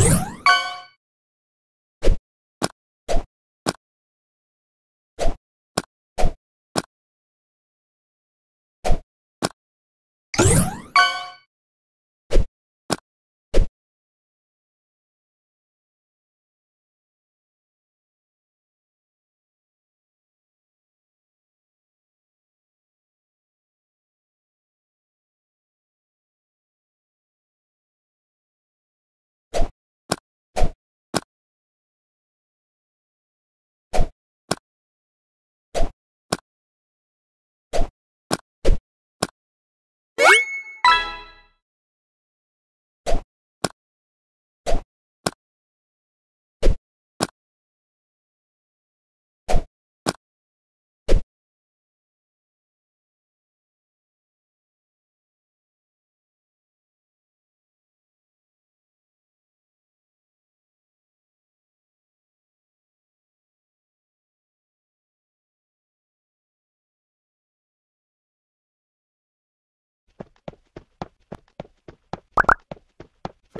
Yeah.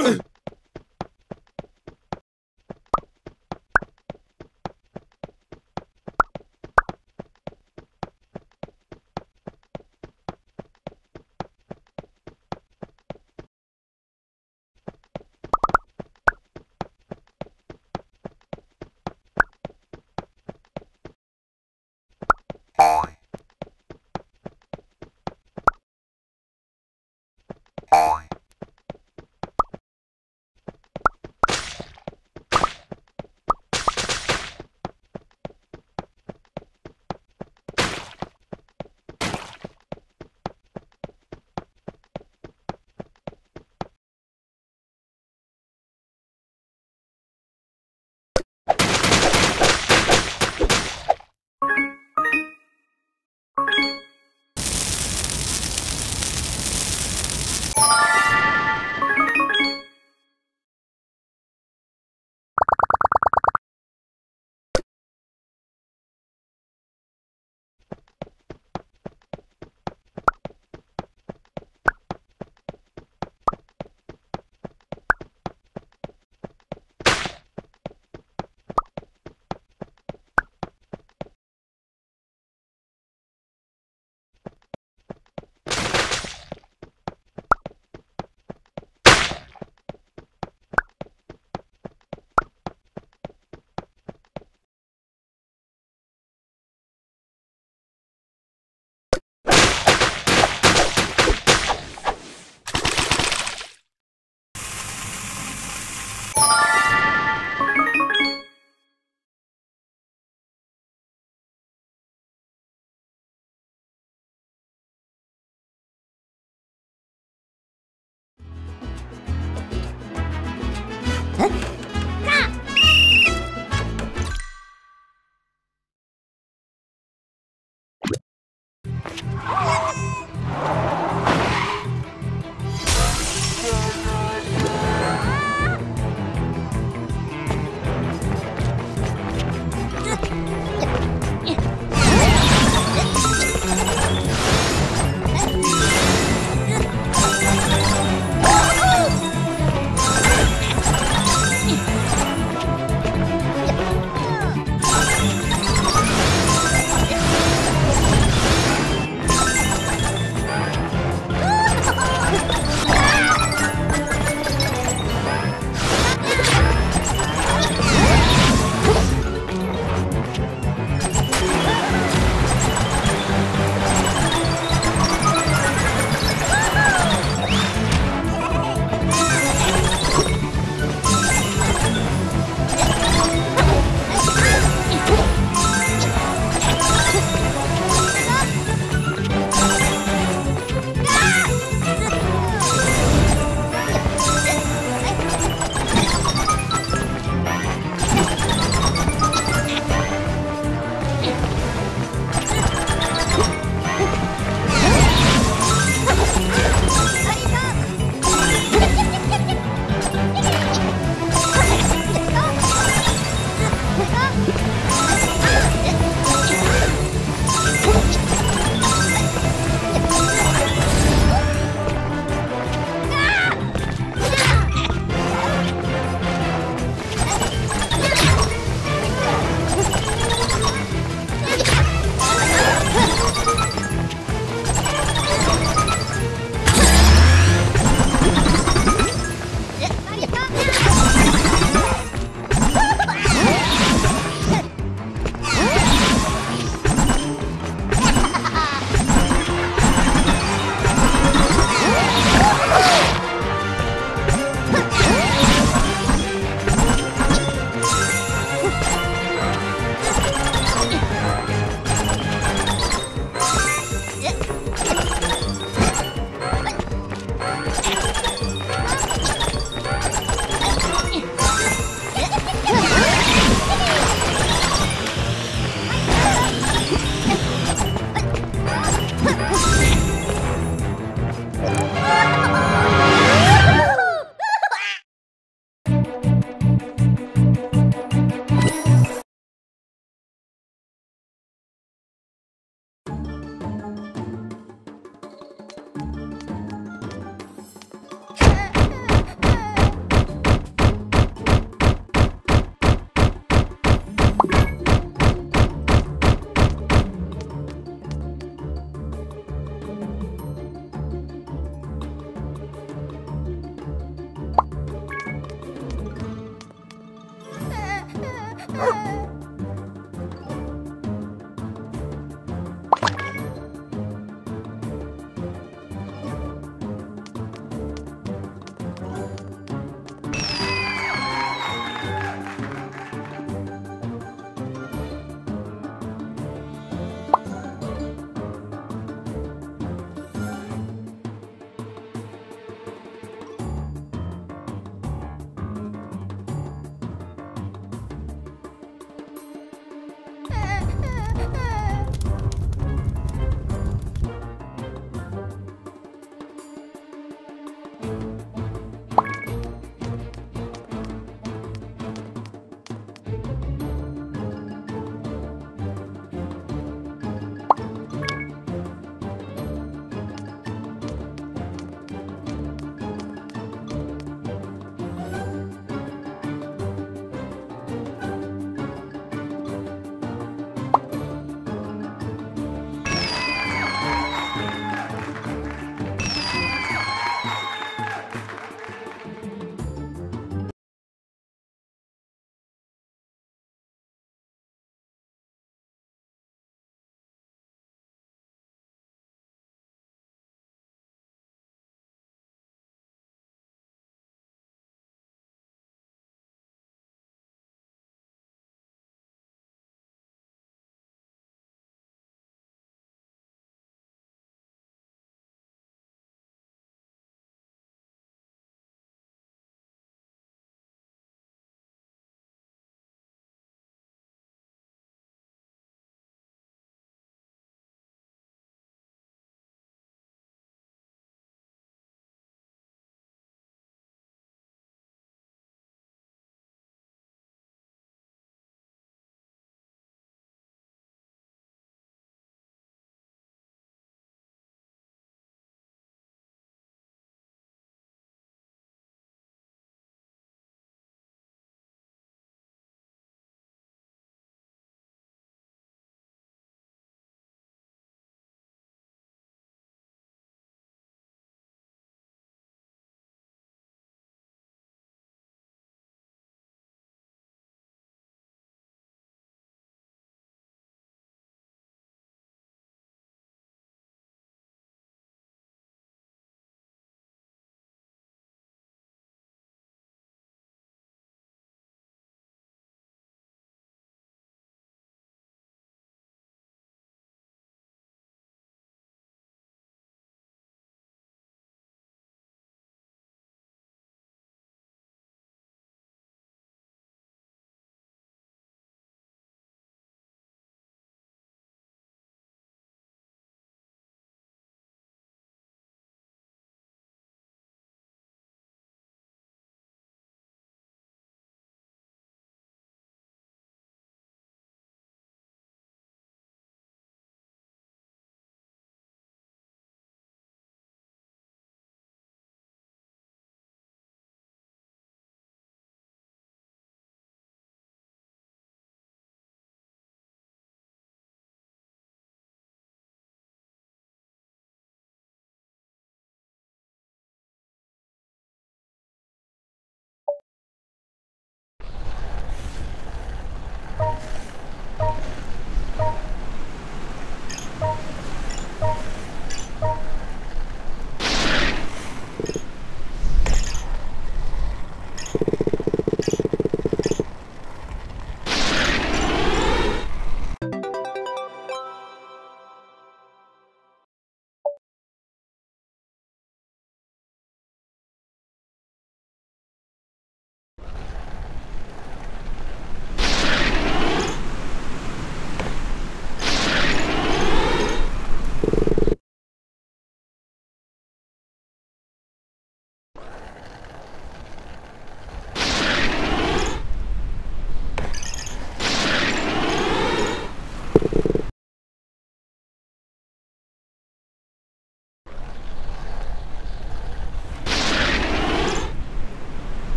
Ugh! え